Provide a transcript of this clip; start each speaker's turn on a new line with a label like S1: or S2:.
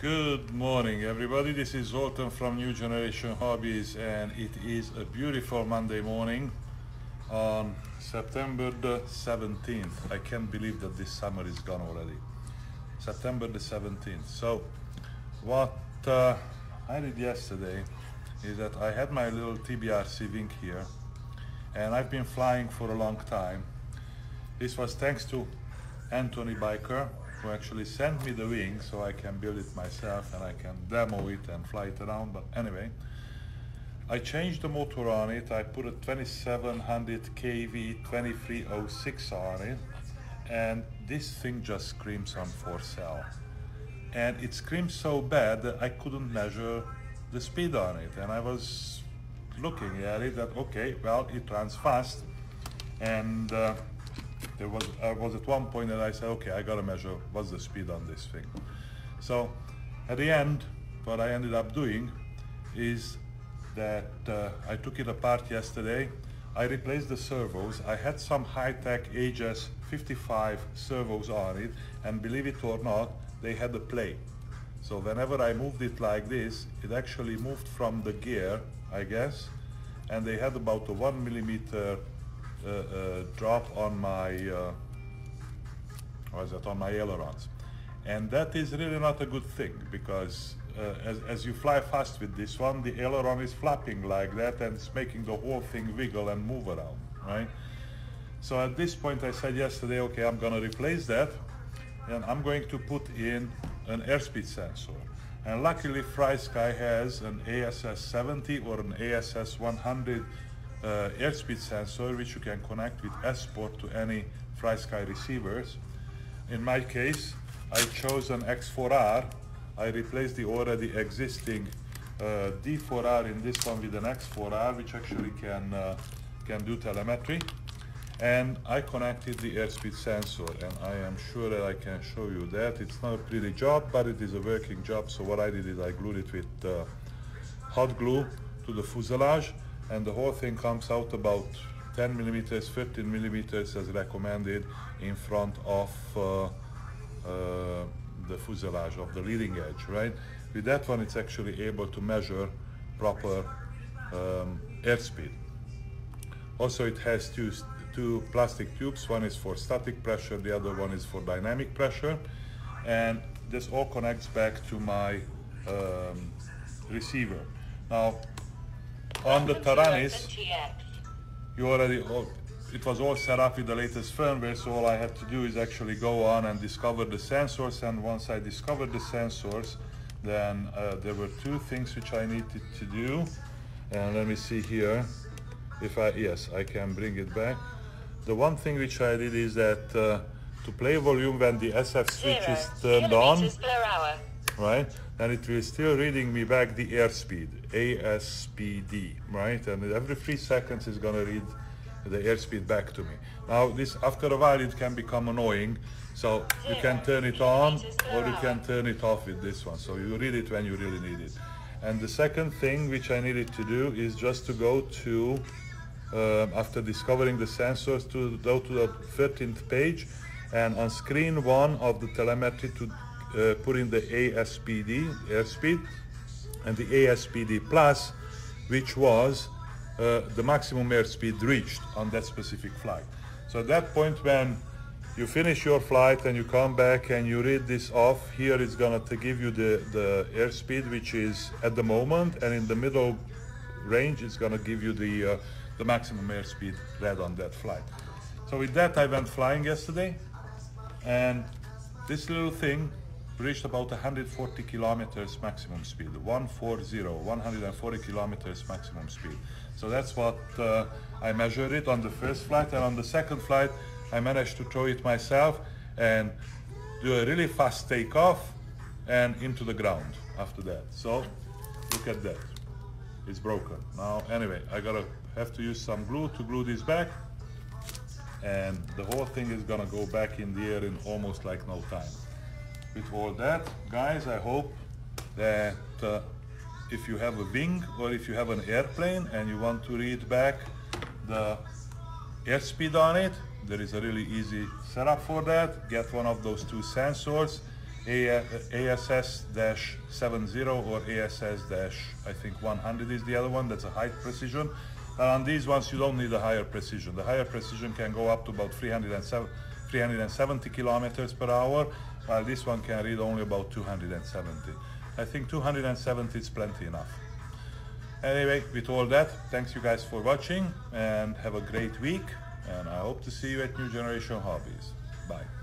S1: Good morning, everybody. This is Zoltan from New Generation Hobbies, and it is a beautiful Monday morning on September the 17th. I can't believe that this summer is gone already. September the 17th. So, what uh, I did yesterday is that I had my little TBRC wing here, and I've been flying for a long time. This was thanks to Anthony Biker, who actually sent me the wing so I can build it myself and I can demo it and fly it around. But anyway, I changed the motor on it. I put a 2700 kV 2306 on it, and this thing just screams on for sale. And it screams so bad that I couldn't measure the speed on it. And I was looking at it that okay, well, it runs fast, and uh, there was I was at one point that I said, okay, I gotta measure what's the speed on this thing. So at the end, what I ended up doing is that uh, I took it apart yesterday. I replaced the servos. I had some high-tech Aegis 55 servos on it, and believe it or not, they had a play. So whenever I moved it like this, it actually moved from the gear, I guess, and they had about a one millimeter uh, uh, drop on my, uh, was that on my ailerons. And that is really not a good thing because uh, as, as you fly fast with this one, the aileron is flapping like that and it's making the whole thing wiggle and move around, right? So at this point I said yesterday, okay, I'm gonna replace that and I'm going to put in an airspeed sensor. And luckily FrSky has an ASS 70 or an ASS 100 uh, airspeed sensor which you can connect with S-Port to any FrSky receivers. In my case, I chose an X4R. I replaced the already existing uh, D4R in this one with an X4R which actually can, uh, can do telemetry. And I connected the airspeed sensor and I am sure that I can show you that. It's not a pretty job, but it is a working job. So what I did is I glued it with uh, hot glue to the fuselage and the whole thing comes out about 10 millimeters, 15 millimeters as recommended in front of uh, uh, the fuselage of the leading edge, right? With that one, it's actually able to measure proper um, airspeed. Also, it has two, two plastic tubes. One is for static pressure, the other one is for dynamic pressure. And this all connects back to my um, receiver. Now, on the Taranis, you already, oh, it was all set up with the latest firmware, so all I had to do is actually go on and discover the sensors, and once I discovered the sensors, then uh, there were two things which I needed to do, and let me see here, if I, yes, I can bring it back. The one thing which I did is that uh, to play volume when the SF switch
S2: Zero
S1: is turned on. Right? And it will still reading me back the airspeed, ASPD, right? And every three seconds it's gonna read the airspeed back to me. Now this, after a while it can become annoying, so you can turn it on or you can turn it off with this one. So you read it when you really need it. And the second thing which I needed to do is just to go to, um, after discovering the sensors, to go to the 13th page and on screen one of the telemetry to uh, put in the ASPD, airspeed, and the ASPD plus, which was uh, the maximum airspeed reached on that specific flight. So at that point when you finish your flight and you come back and you read this off, here it's gonna to give you the, the airspeed which is at the moment, and in the middle range it's gonna give you the, uh, the maximum airspeed read on that flight. So with that I went flying yesterday, and this little thing reached about 140 kilometers maximum speed. 140 140 kilometers maximum speed. So that's what uh, I measured it on the first flight and on the second flight I managed to throw it myself and do a really fast takeoff and into the ground after that. So look at that. It's broken. Now anyway I gotta have to use some glue to glue this back and the whole thing is gonna go back in the air in almost like no time with all that guys i hope that uh, if you have a wing or if you have an airplane and you want to read back the airspeed on it there is a really easy setup for that get one of those two sensors A- ASS-70 or ASS- I think 100 is the other one. That's a high precision. And on these ones, you don't need a higher precision. The higher precision can go up to about 307, 370 kilometers per hour, while this one can read only about 270. I think 270 is plenty enough. Anyway, with all that, thanks you guys for watching and have a great week. And I hope to see you at New Generation Hobbies. Bye.